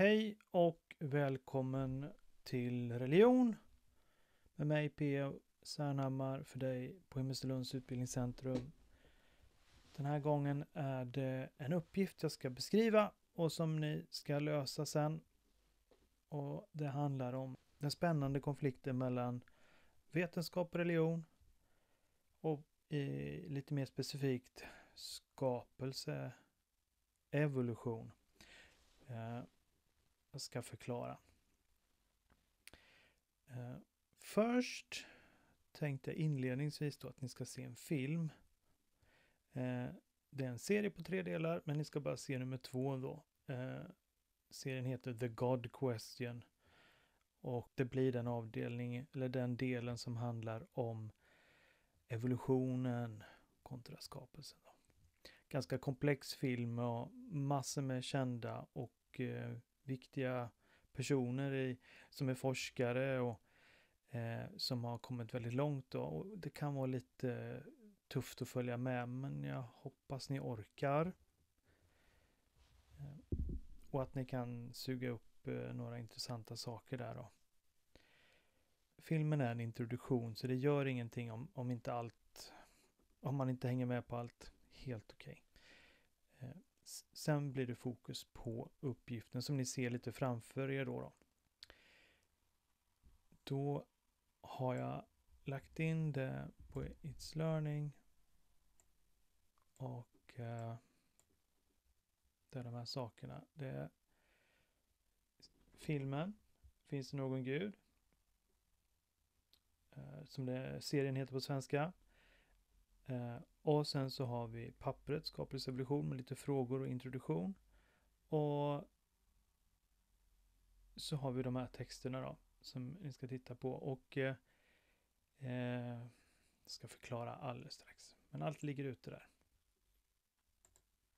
Hej och välkommen till religion med mig P.O. Särnhammar för dig på Himmelstalunds utbildningscentrum. Den här gången är det en uppgift jag ska beskriva och som ni ska lösa sen. Och det handlar om den spännande konflikten mellan vetenskap och religion och i, lite mer specifikt skapelse, evolution. Eh, jag ska förklara. Eh, först tänkte jag inledningsvis då att ni ska se en film. Eh, det är en serie på tre delar, men ni ska bara se nummer två då. Eh, serien heter The God Question. Och det blir den avdelning, eller den delen som handlar om evolutionen kontra skapelsen. Då. Ganska komplex film och massor med kända och eh, viktiga personer i, som är forskare och eh, som har kommit väldigt långt. Då. Och det kan vara lite tufft att följa med, men jag hoppas ni orkar. Eh, och att ni kan suga upp eh, några intressanta saker där då. Filmen är en introduktion, så det gör ingenting om, om inte allt, om man inte hänger med på allt. Helt okej. Okay. Sen blir det fokus på uppgiften som ni ser lite framför er då. Då, då har jag lagt in det på It's Learning. Och eh, det är de här sakerna. Det är filmen. Finns det någon gud? Eh, som det, serien heter på svenska. Eh, och sen så har vi pappret, Skapelsevolution med lite frågor och introduktion. Och så har vi de här texterna då som ni ska titta på och eh, eh, ska förklara alldeles strax. Men allt ligger ute där.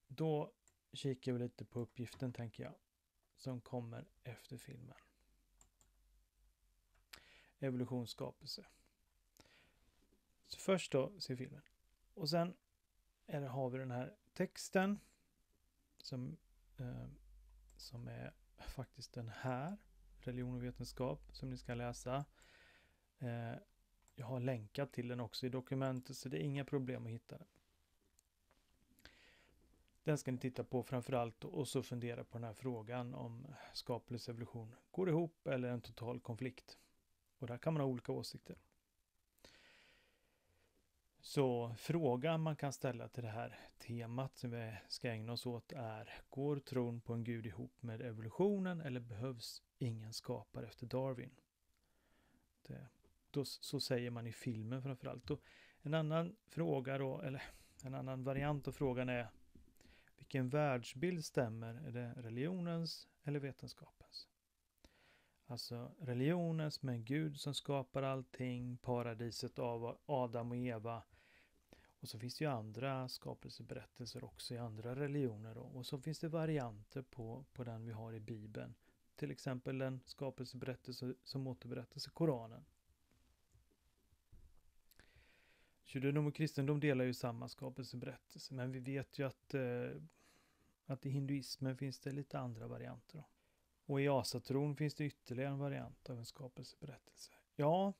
Då kikar vi lite på uppgiften tänker jag som kommer efter filmen. Evolutionsskapelse. Så först då ser filmen. Och sen är det, har vi den här texten som, eh, som är faktiskt den här, religion och vetenskap, som ni ska läsa. Eh, jag har länkat till den också i dokumentet, så det är inga problem att hitta den. Den ska ni titta på framförallt och så fundera på den här frågan om skapelse evolution går ihop eller en total konflikt. Och där kan man ha olika åsikter. Så frågan man kan ställa till det här temat som vi ska ägna oss åt är Går tron på en gud ihop med evolutionen eller behövs ingen skapare efter Darwin? Det, då, så säger man i filmen framförallt. Och en annan fråga då, eller en annan variant av frågan är Vilken världsbild stämmer? Är det religionens eller vetenskapens? Alltså religionens med en gud som skapar allting, paradiset av Adam och Eva. Och så finns det ju andra skapelseberättelser också i andra religioner. Då. Och så finns det varianter på, på den vi har i Bibeln. Till exempel den skapelseberättelse som återberättas i Koranen. Judendom och kristendom delar ju samma skapelseberättelse, men vi vet ju att, eh, att i hinduismen finns det lite andra varianter. Då. Och i asatron finns det ytterligare en variant av en skapelseberättelse. Ja,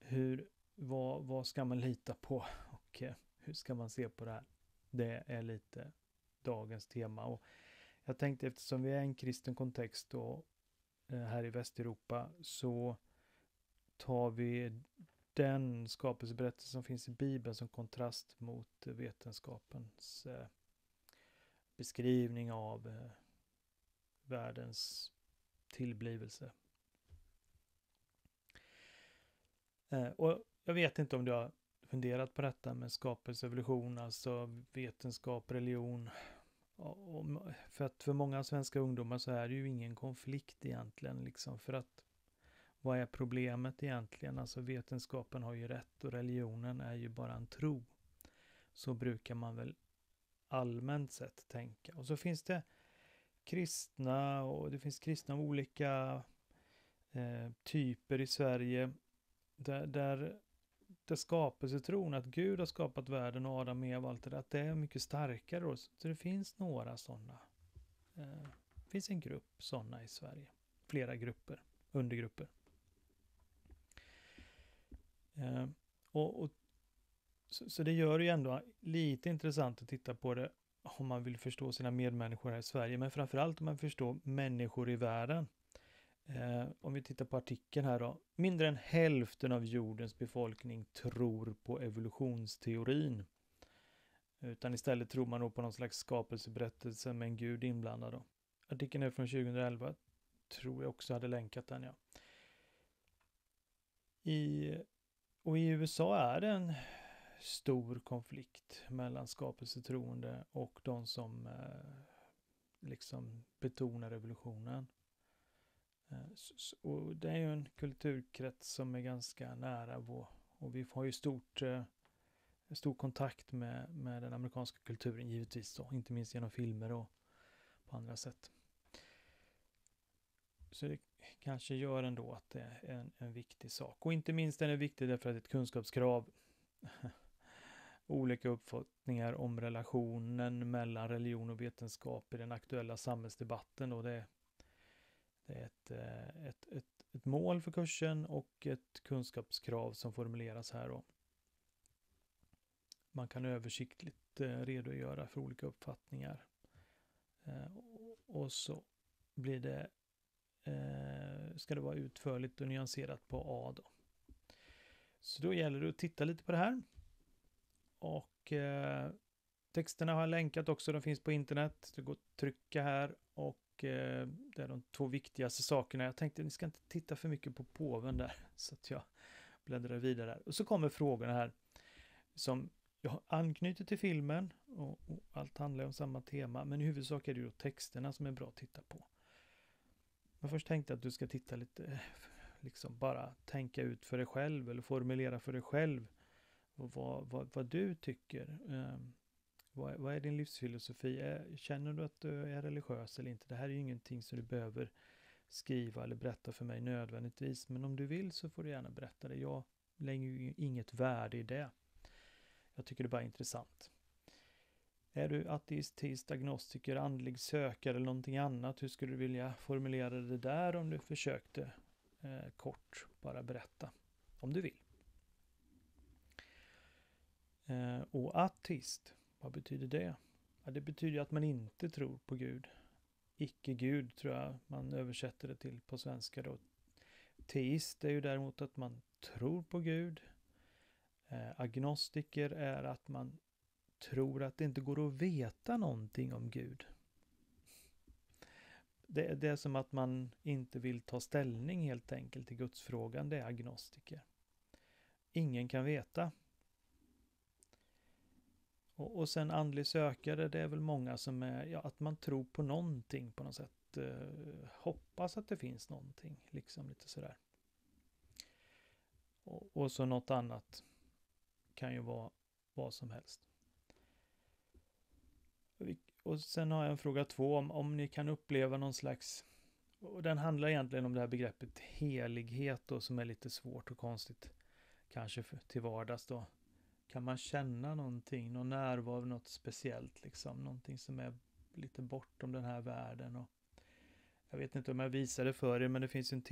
hur, vad, vad ska man lita på och eh, hur ska man se på det här? Det är lite dagens tema. Och jag tänkte eftersom vi är en kristen kontext då eh, här i Västeuropa så tar vi den skapelseberättelse som finns i Bibeln som kontrast mot vetenskapens eh, beskrivning av världens tillblivelse. Och jag vet inte om du har funderat på detta med skapelseevolution, alltså vetenskap, religion. För att för många svenska ungdomar så är det ju ingen konflikt egentligen, liksom för att vad är problemet egentligen? Alltså vetenskapen har ju rätt och religionen är ju bara en tro. Så brukar man väl allmänt sett tänka. Och så finns det kristna och det finns kristna av olika eh, typer i Sverige. Där, där, där skapelsetron, att Gud har skapat världen och Adam och Eva, allt det där, att det är mycket starkare. Då. Så det finns några sådana eh, Det finns en grupp sådana i Sverige. Flera grupper, undergrupper. Eh, och, och så, så, det gör det ju ändå lite intressant att titta på det om man vill förstå sina medmänniskor här i Sverige, men framförallt om man förstår människor i världen. Eh, om vi tittar på artikeln här då. Mindre än hälften av jordens befolkning tror på evolutionsteorin. Utan istället tror man då på någon slags skapelseberättelse med en gud inblandad. Då. Artikeln är från 2011. Tror jag också hade länkat den ja. I, och i USA är det en stor konflikt mellan skapelsetroende och de som eh, liksom betonar revolutionen. Eh, och det är ju en kulturkrets som är ganska nära vår och vi har ju stort, eh, stor kontakt med, med den amerikanska kulturen givetvis då, inte minst genom filmer och på andra sätt. Så det kanske gör ändå att det är en, en viktig sak. Och inte minst är det viktigt därför att det är ett kunskapskrav olika uppfattningar om relationen mellan religion och vetenskap i den aktuella samhällsdebatten. Och det, det är ett, eh, ett, ett, ett, mål för kursen och ett kunskapskrav som formuleras här. Då. Man kan översiktligt eh, redogöra för olika uppfattningar. Eh, och så blir det, ska det vara utförligt och nyanserat på A. Då. Så då gäller det att titta lite på det här. Och eh, texterna har jag länkat också, de finns på internet. Det går att trycka här och Eh, det är de två viktigaste sakerna. Jag tänkte ni ska inte titta för mycket på påven där, så att jag bläddrar vidare. Och så kommer frågorna här som jag anknyter till filmen och, och allt handlar om samma tema, men i huvudsak är det ju texterna som är bra att titta på. Men först tänkte jag att du ska titta lite, liksom bara tänka ut för dig själv eller formulera för dig själv vad, vad, vad du tycker. Um, vad, vad, är din livsfilosofi? Känner du att du är religiös eller inte? Det här är ju ingenting som du behöver skriva eller berätta för mig nödvändigtvis, men om du vill så får du gärna berätta det. Jag lägger ju inget värde i det. Jag tycker det bara är intressant. Är du ateist, teist, agnostiker, andlig sökare eller någonting annat? Hur skulle du vilja formulera det där om du försökte eh, kort bara berätta? Om du vill. Eh, och ateist, vad betyder det? Ja, det betyder att man inte tror på Gud. Icke-Gud tror jag man översätter det till på svenska då. Teist är ju däremot att man tror på Gud. Eh, agnostiker är att man tror att det inte går att veta någonting om Gud. Det, det är som att man inte vill ta ställning helt enkelt till gudsfrågan, det är agnostiker. Ingen kan veta. Och, och sen andlig sökare, det är väl många som är, ja, att man tror på någonting på något sätt. Eh, hoppas att det finns någonting, liksom lite sådär. Och, och så något annat kan ju vara vad som helst. Och sen har jag en fråga två om, om ni kan uppleva någon slags, och den handlar egentligen om det här begreppet helighet då, som är lite svårt och konstigt, kanske för, till vardags då. Kan man känna någonting, någon närvaro, något speciellt liksom, någonting som är lite bortom den här världen och jag vet inte om jag visade för er, men det finns en,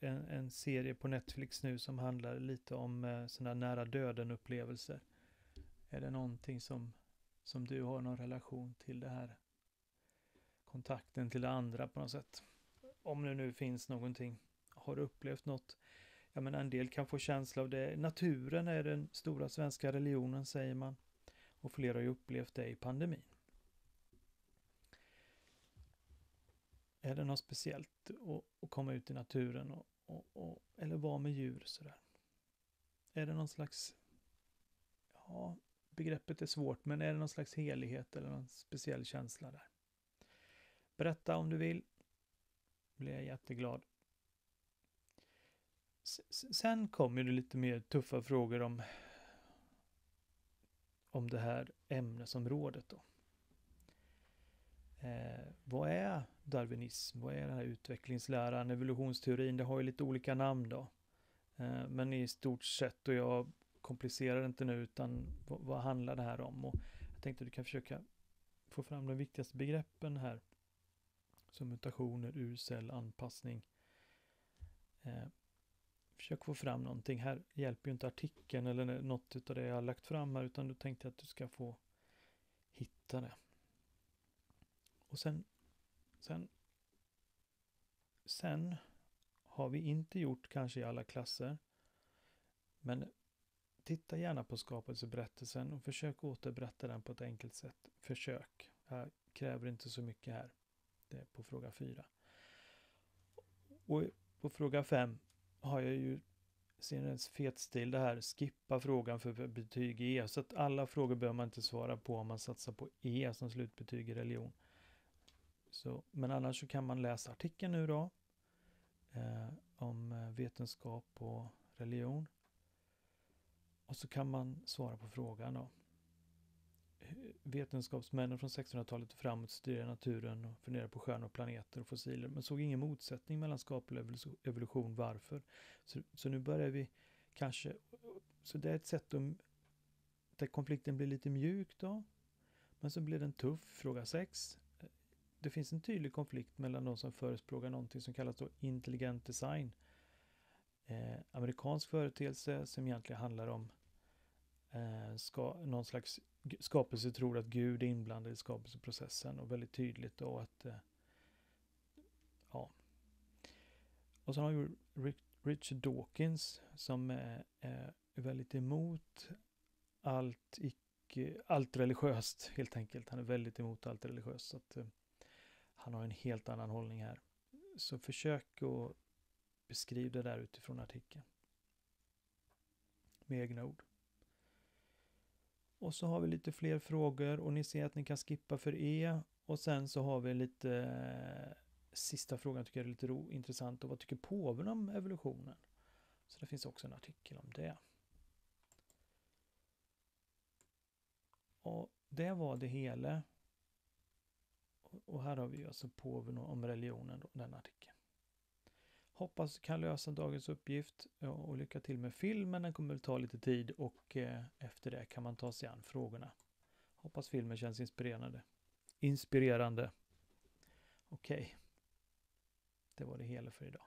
en, en, serie på Netflix nu som handlar lite om eh, sådana nära döden upplevelser. Är det någonting som, som du har någon relation till det här? Kontakten till det andra på något sätt? Om det nu finns någonting. Har du upplevt något? Jag menar, en del kan få känsla av det. Naturen är den stora svenska religionen, säger man. Och flera har ju upplevt det i pandemin. Är det något speciellt att, att komma ut i naturen och, och, och, eller vara med djur sådär? Är det någon slags, ja, begreppet är svårt, men är det någon slags helighet eller någon speciell känsla där? Berätta om du vill. Blir jag jätteglad. Sen kommer det lite mer tuffa frågor om, om det här ämnesområdet. Då. Eh, vad är darwinism? Vad är den här utvecklingsläran, evolutionsteorin? Det har ju lite olika namn då. Eh, men i stort sett, och jag komplicerar det inte nu, utan vad, vad handlar det här om? Och jag tänkte att du kan försöka få fram de viktigaste begreppen här. Som mutationer, urcell, anpassning. Eh, försök få fram någonting. Här hjälper ju inte artikeln eller något av det jag har lagt fram här, utan du tänkte att du ska få hitta det. Och sen, sen, sen har vi inte gjort kanske i alla klasser, men titta gärna på skapelseberättelsen och försök återberätta den på ett enkelt sätt. Försök. Jag kräver inte så mycket här. Det är på fråga 4. Och på fråga 5 har jag ju ser en fet stil det här, skippa frågan för betyg E. Så att alla frågor behöver man inte svara på om man satsar på E som slutbetyg i religion. Så, men annars så kan man läsa artikeln nu då eh, om eh, vetenskap och religion. Och så kan man svara på frågan då. Vetenskapsmännen från 1600-talet och framåt studerade naturen och funderade på stjärnor, planeter och fossiler, men såg ingen motsättning mellan skapelse och evolution. Varför? Så, så nu börjar vi kanske, så det är ett sätt att, där konflikten blir lite mjuk då, men så blir den tuff. Fråga 6. Det finns en tydlig konflikt mellan de som förespråkar någonting som kallas då intelligent design. Eh, amerikansk företeelse som egentligen handlar om eh, ska, någon slags skapelse tror att Gud är inblandad i skapelseprocessen och väldigt tydligt då att eh, ja. Och så har vi Richard Dawkins som är, är väldigt emot allt icke, allt religiöst helt enkelt. Han är väldigt emot allt religiöst. Så att, eh, han har en helt annan hållning här. Så försök att beskriva det där utifrån artikeln. Med egna ord. Och så har vi lite fler frågor och ni ser att ni kan skippa för E. Och sen så har vi lite eh, sista frågan tycker jag är lite ro, intressant. Och vad tycker påven om evolutionen? Så det finns också en artikel om det. Och det var det hela. Och här har vi alltså påven om religionen, då, den artikeln. Hoppas du kan lösa dagens uppgift och lycka till med filmen. Den kommer att ta lite tid och eh, efter det kan man ta sig an frågorna. Hoppas filmen känns inspirerande. Inspirerande. Okej. Okay. Det var det hela för idag.